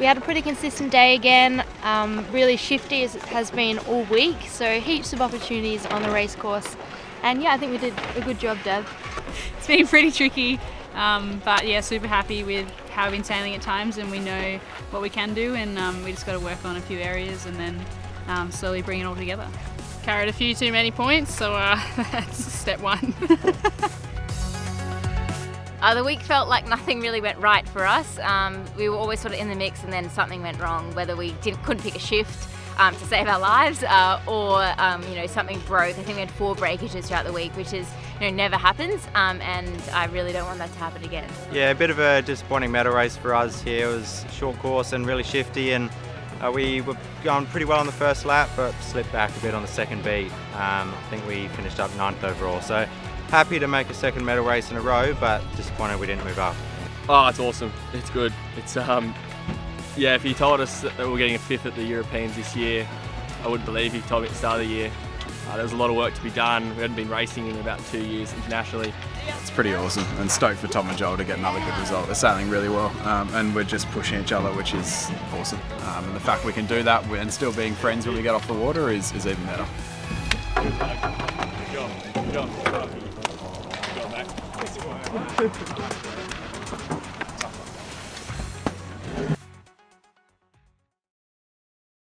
We had a pretty consistent day again, um, really shifty as it has been all week, so heaps of opportunities on the race course. And yeah, I think we did a good job, Deb. It's been pretty tricky, um, but yeah, super happy with how we've been sailing at times, and we know what we can do, and um, we just got to work on a few areas and then um, slowly bring it all together. Carried a few too many points, so uh, that's step one. Uh, the week felt like nothing really went right for us. Um, we were always sort of in the mix and then something went wrong, whether we didn't, couldn't pick a shift um, to save our lives uh, or um, you know something broke. I think we had four breakages throughout the week, which is you know never happens um, and I really don't want that to happen again. Yeah, a bit of a disappointing medal race for us here. It was short course and really shifty and uh, we were going pretty well on the first lap but slipped back a bit on the second beat. Um, I think we finished up ninth overall. So happy to make a second medal race in a row, but disappointed we didn't move up. Oh, it's awesome. It's good. It's um, yeah. If you told us that we're getting a fifth at the Europeans this year, I wouldn't believe you. Told me at the start of the year. Uh, there was a lot of work to be done. We hadn't been racing in about two years internationally. It's pretty awesome and stoked for Tom and Joel to get another good result. They're sailing really well um, and we're just pushing each other, which is awesome. Um, and the fact we can do that and still being friends when we get off the water is, is even better. Good job. Good job. Good job. Good job, mate.